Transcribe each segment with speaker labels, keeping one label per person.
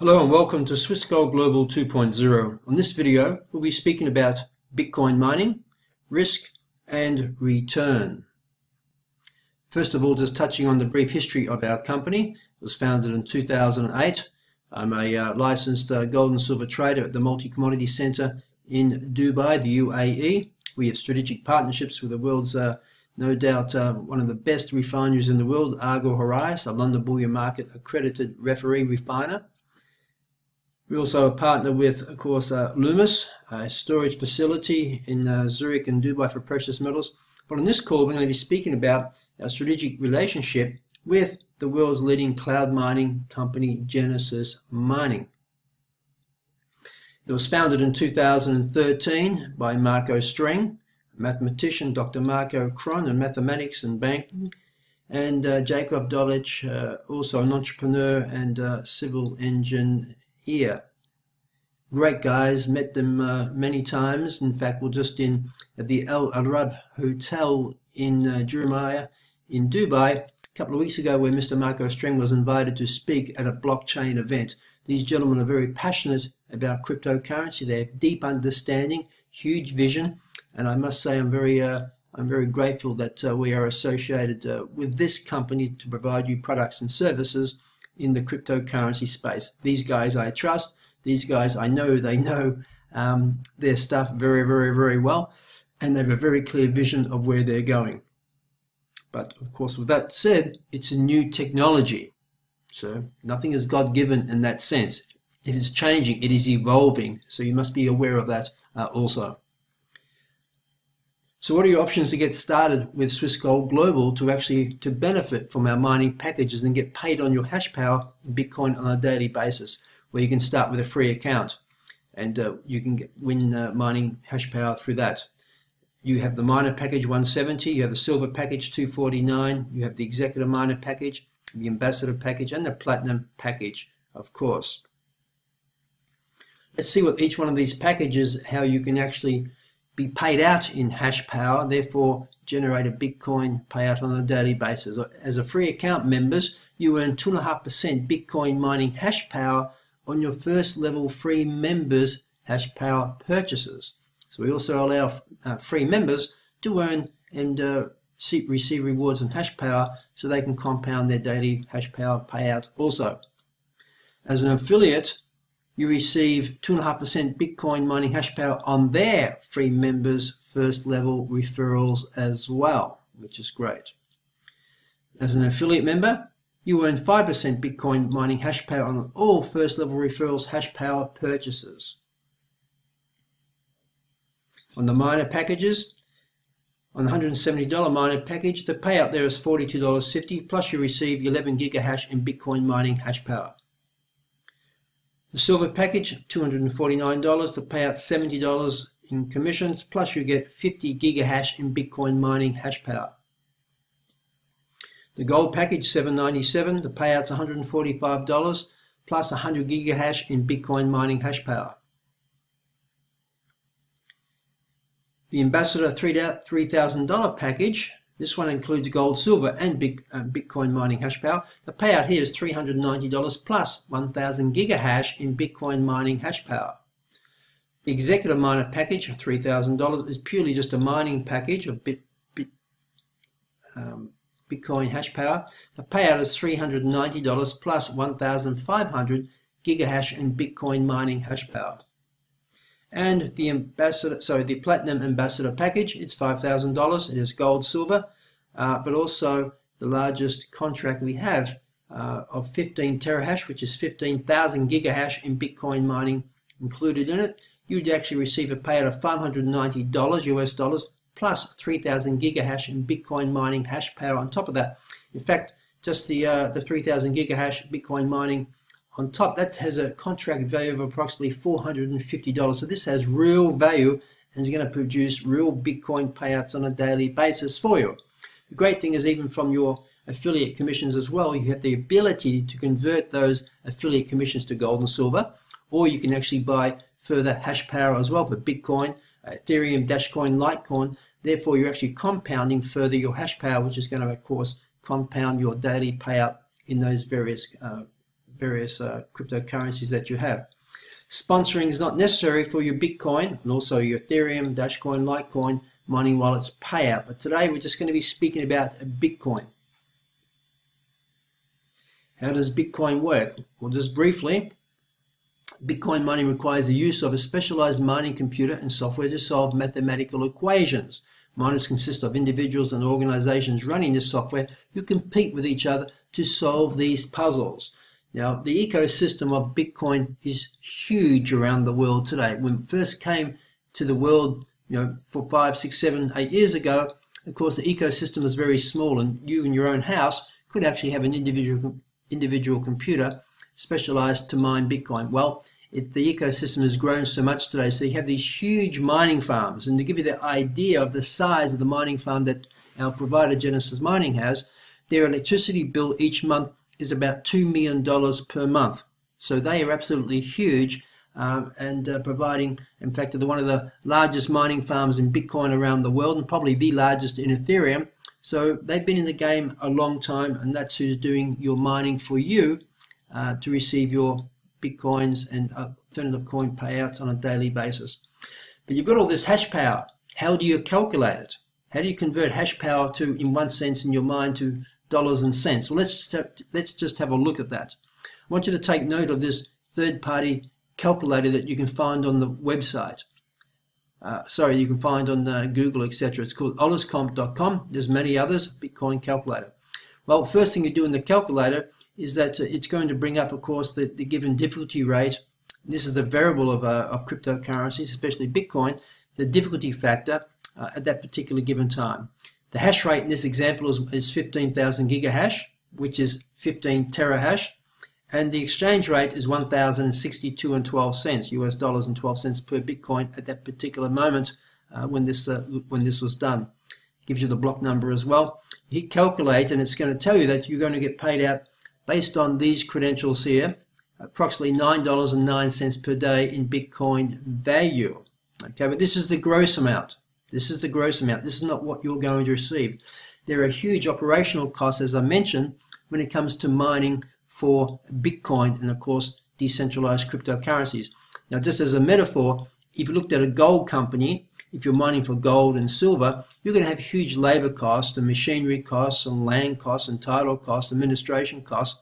Speaker 1: Hello and welcome to Swiss Gold Global 2.0. On this video, we'll be speaking about Bitcoin mining, risk and return. First of all, just touching on the brief history of our company. It was founded in 2008. I'm a uh, licensed uh, gold and silver trader at the Multi Commodity Center in Dubai, the UAE. We have strategic partnerships with the world's uh, no doubt uh, one of the best refineries in the world, Argor-Heraeus, a London Bullion Market accredited referee refiner. We also partner with, of course, uh, Loomis, a storage facility in uh, Zurich and Dubai for precious metals. But on this call, we're going to be speaking about our strategic relationship with the world's leading cloud mining company, Genesis Mining. It was founded in 2013 by Marco Streng, a mathematician, Dr. Marco Krohn in mathematics and banking, and uh, Jacob Dolic, uh, also an entrepreneur and uh, civil engineer here. Great guys, met them uh, many times. In fact, we're just in at the El Arab Hotel in uh, Jumeirah in Dubai a couple of weeks ago where Mr. Marco Streng was invited to speak at a blockchain event. These gentlemen are very passionate about cryptocurrency. They have deep understanding, huge vision, and I must say I'm very uh, I'm very grateful that uh, we are associated uh, with this company to provide you products and services in the cryptocurrency space. These guys I trust. These guys I know they know um, their stuff very, very, very well, and they have a very clear vision of where they're going. But of course, with that said, it's a new technology. So nothing is God given in that sense. It is changing, it is evolving. So you must be aware of that uh, also. So what are your options to get started with Swiss Gold Global to actually to benefit from our mining packages and get paid on your hash power in Bitcoin on a daily basis, where you can start with a free account and uh, you can get, win uh, mining hash power through that. You have the miner package 170, you have the silver package 249, you have the executive miner package, the ambassador package, and the platinum package, of course. Let's see what each one of these packages, how you can actually be paid out in hash power, therefore generate a Bitcoin payout on a daily basis. As a free account members, you earn 2.5% Bitcoin mining hash power on your first level free members hash power purchases. So we also allow uh, free members to earn and uh, receive rewards and hash power so they can compound their daily hash power payout also. As an affiliate, you receive 2.5% Bitcoin mining hash power on their free members first level referrals as well, which is great. As an affiliate member, you earn 5% Bitcoin mining hash power on all first level referrals hash power purchases. On the miner packages, on the $170 miner package, the payout there is $42.50 plus you receive 11 gigahash in Bitcoin mining hash power. The silver package, $249 to pay out $70 in commissions, plus you get 50 gigahash in Bitcoin mining hash power. The gold package, 797, the payout's $145, plus 100 gigahash in Bitcoin mining hash power. The Ambassador $3,000 package, this one includes gold, silver, and uh, Bitcoin mining hash power. The payout here is $390 plus 1,000 gigahash in Bitcoin mining hash power. The executive miner package, $3,000, is purely just a mining package of bit, bit, um, Bitcoin hash power. The payout is $390 plus 1,500 gigahash in Bitcoin mining hash power. And the ambassador, sorry, the platinum ambassador package, it's $5,000. It is gold, silver, uh, but also the largest contract we have uh, of 15 terahash, which is 15,000 gigahash in Bitcoin mining included in it. You'd actually receive a payout of $590 US dollars plus 3,000 gigahash in Bitcoin mining hash power on top of that. In fact, just the uh, the 3,000 gigahash Bitcoin mining on top, that has a contract value of approximately $450. So this has real value and is going to produce real Bitcoin payouts on a daily basis for you. The great thing is even from your affiliate commissions as well, you have the ability to convert those affiliate commissions to gold and silver, or you can actually buy further hash power as well for Bitcoin, Ethereum, Dashcoin, Litecoin. Therefore, you're actually compounding further your hash power, which is going to, of course, compound your daily payout in those various uh, various uh, cryptocurrencies that you have. Sponsoring is not necessary for your Bitcoin and also your Ethereum, Dashcoin, Litecoin mining wallets payout. But today we're just going to be speaking about Bitcoin. How does Bitcoin work? Well, just briefly, Bitcoin mining requires the use of a specialized mining computer and software to solve mathematical equations. Miners consist of individuals and organizations running this software who compete with each other to solve these puzzles. Now, the ecosystem of Bitcoin is huge around the world today. When it first came to the world, you know, for five, six, seven, eight years ago, of course, the ecosystem was very small, and you in your own house could actually have an individual individual computer specialized to mine Bitcoin. Well, it, the ecosystem has grown so much today, so you have these huge mining farms. And to give you the idea of the size of the mining farm that our provider Genesis Mining has, their electricity bill each month is about $2 million per month. So they are absolutely huge um, and uh, providing, in fact, they're one of the largest mining farms in Bitcoin around the world and probably the largest in Ethereum. So they've been in the game a long time and that's who's doing your mining for you uh, to receive your Bitcoins and alternative coin payouts on a daily basis. But you've got all this hash power. How do you calculate it? How do you convert hash power to, in one sense in your mind, to dollars and cents. Well, let's let's just have a look at that. I want you to take note of this third-party calculator that you can find on the website. Uh, sorry, you can find on uh, Google, etc. It's called alloscomp.com. There's many others. Bitcoin calculator. Well, first thing you do in the calculator is that uh, it's going to bring up, of course, the, the given difficulty rate. This is a variable of, uh, of cryptocurrencies, especially Bitcoin, the difficulty factor uh, at that particular given time. The hash rate in this example is, is 15,000 gigahash, which is 15 terahash, and the exchange rate is 1,062 and 12 cents, US dollars and 12 cents per Bitcoin at that particular moment uh, when this uh, when this was done. Gives you the block number as well. You hit calculate, and it's going to tell you that you're going to get paid out based on these credentials here, approximately $9.09 per day in Bitcoin value. Okay, but this is the gross amount. This is the gross amount. This is not what you're going to receive. There are huge operational costs, as I mentioned, when it comes to mining for Bitcoin and, of course, decentralized cryptocurrencies. Now, just as a metaphor, if you looked at a gold company, if you're mining for gold and silver, you're going to have huge labor costs and machinery costs and land costs and title costs, administration costs.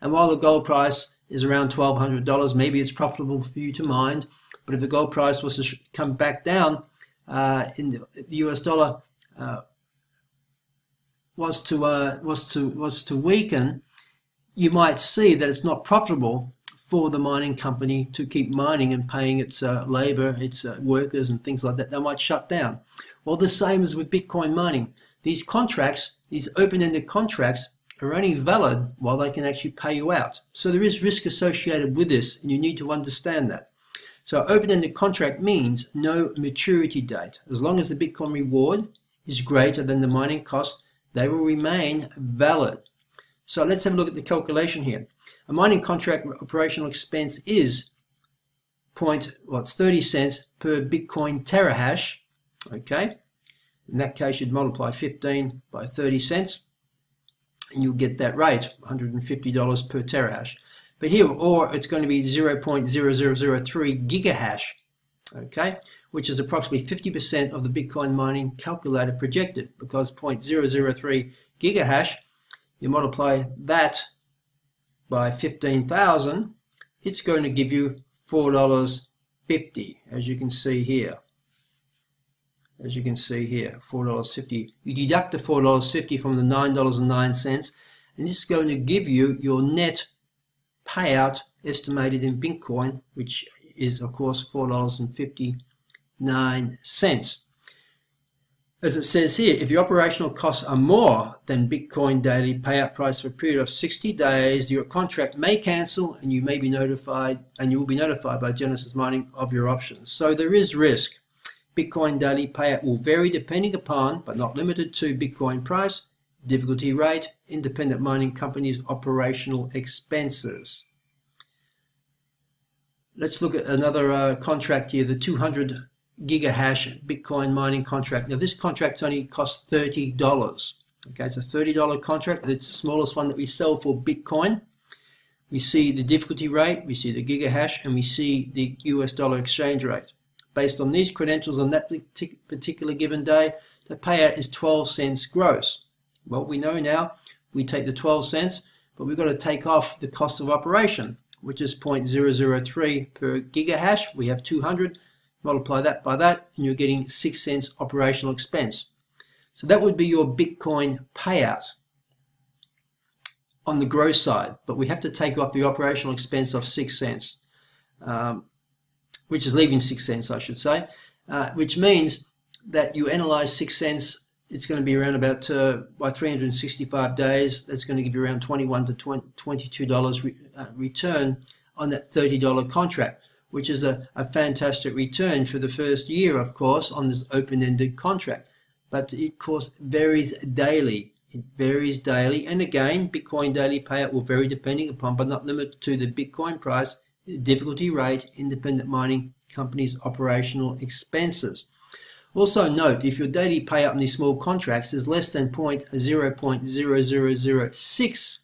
Speaker 1: And while the gold price is around $1,200, maybe it's profitable for you to mine. But if the gold price was to come back down in the, the, US dollar uh, was to uh, was to was to weaken, you might see that it's not profitable for the mining company to keep mining and paying its uh, labor, its uh, workers, and things like that. They might shut down. Well, the same as with Bitcoin mining. These contracts, these open-ended contracts, are only valid while they can actually pay you out. So there is risk associated with this, and you need to understand that. So open-ended contract means no maturity date. As long as the Bitcoin reward is greater than the mining cost, they will remain valid. So let's have a look at the calculation here. A mining contract operational expense is point, it's 30 cents per Bitcoin terahash. Okay. In that case, you'd multiply 15 by 30 cents and you'll get that rate, $150 per terahash. But here, or it's going to be 0.0003 gigahash, okay, which is approximately 50% of the Bitcoin mining calculator projected, because 0.003 gigahash, you multiply that by 15,000, it's going to give you $4.50, as you can see here. As you can see here, $4.50. You deduct the $4.50 from the $9.09, and this is going to give you your net payout estimated in Bitcoin, which is of course $4.59. As it says here, if your operational costs are more than Bitcoin daily payout price for a period of 60 days, your contract may cancel and you may be notified and you will be notified by Genesis Mining of your options. So there is risk. Bitcoin daily payout will vary depending upon, but not limited to, Bitcoin price, difficulty rate, independent mining companies' operational expenses. Let's look at another uh, contract here, the 200 gigahash Bitcoin mining contract. Now this contract only costs $30. Okay, it's a $30 contract. It's the smallest one that we sell for Bitcoin. we see the difficulty rate, we see the gigahash, and we see the US dollar exchange rate. Based on these credentials on that particular given day, the payout is 12 cents gross. Well, we know now we take the 12 cents, but we've got to take off the cost of operation, which is 0.003 per gigahash. We have 200, multiply that by that, and you're getting 6 cents operational expense. So that would be your Bitcoin payout on the gross side, but we have to take off the operational expense of 6 cents, um, which is leaving 6 cents, I should say, uh, which means that you analyze 6 cents it's going to be around about uh, by 365 days. That's going to give you around 21 to 22 dollars re, uh, return on that 30 dollar contract, which is a, a fantastic return for the first year, of course, on this open-ended contract. But it, of course, varies daily. It varies daily, and again, Bitcoin daily payout will vary depending upon, but not limited to, the Bitcoin price, difficulty rate, independent mining companies' operational expenses. Also note, if your daily payout in these small contracts is less than 0.0006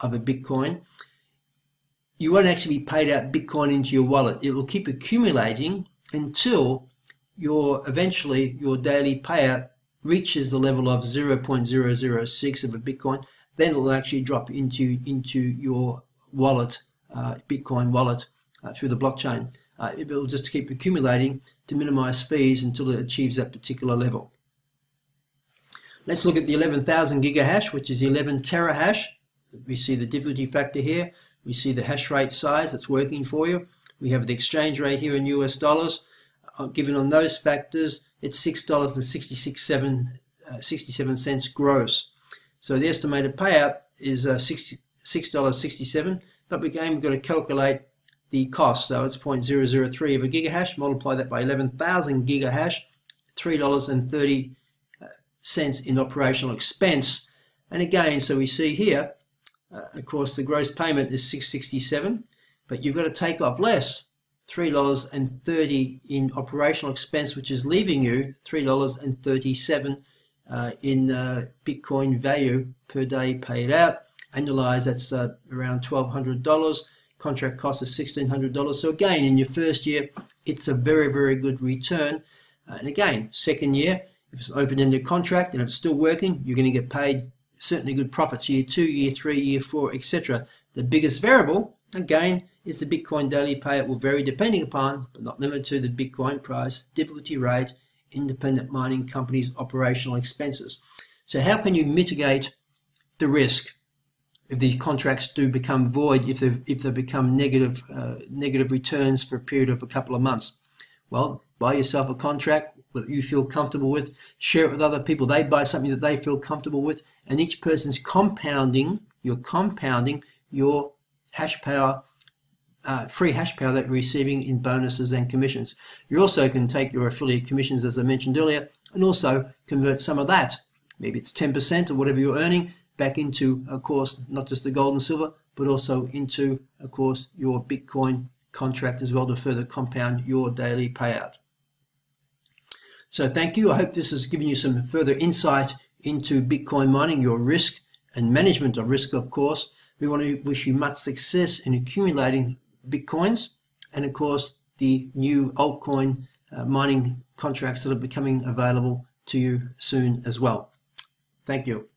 Speaker 1: of a Bitcoin, you won't actually be paid out Bitcoin into your wallet. It will keep accumulating until your eventually your daily payout reaches the level of 0.006 of a Bitcoin. Then it will actually drop into into your wallet, uh, Bitcoin wallet, uh, through the blockchain uh, it will just keep accumulating to minimize fees until it achieves that particular level. Let's look at the 11,000 gigahash, which is 11 terahash. We see the difficulty factor here. We see the hash rate size that's working for you. We have the exchange rate here in US dollars. Uh, given on those factors, it's $6.67 uh, 67 cents gross. So the estimated payout is uh, $6.67, but again, we've got to calculate the cost. So it's 0.003 of a gigahash. Multiply that by 11,000 gigahash, $3.30 uh, in operational expense. And again, so we see here, uh, of course, the gross payment is 667, but you've got to take off less, $3.30 in operational expense, which is leaving you $3.37 uh, in uh, Bitcoin value per day paid out. Annualized, that's uh, around $1,200 contract cost is $1,600. So again, in your first year, it's a very, very good return. Uh, and again, second year, if it's open-ended contract and if it's still working, you're going to get paid certainly good profits year two, year three, year four, etc. The biggest variable, again, is the Bitcoin daily payout will vary depending upon, but not limited to, the Bitcoin price, difficulty rate, independent mining companies' operational expenses. So how can you mitigate the risk? If these contracts do become void, if they if they become negative uh, negative returns for a period of a couple of months, well, buy yourself a contract that you feel comfortable with, share it with other people. They buy something that they feel comfortable with, and each person's compounding. You're compounding your hash power, uh, free hash power that you're receiving in bonuses and commissions. You also can take your affiliate commissions, as I mentioned earlier, and also convert some of that. Maybe it's 10% or whatever you're earning back into, of course, not just the gold and silver, but also into, of course, your Bitcoin contract as well to further compound your daily payout. So thank you. I hope this has given you some further insight into Bitcoin mining, your risk and management of risk, of course. We want to wish you much success in accumulating Bitcoins and, of course, the new altcoin uh, mining contracts that are becoming available to you soon as well. Thank you.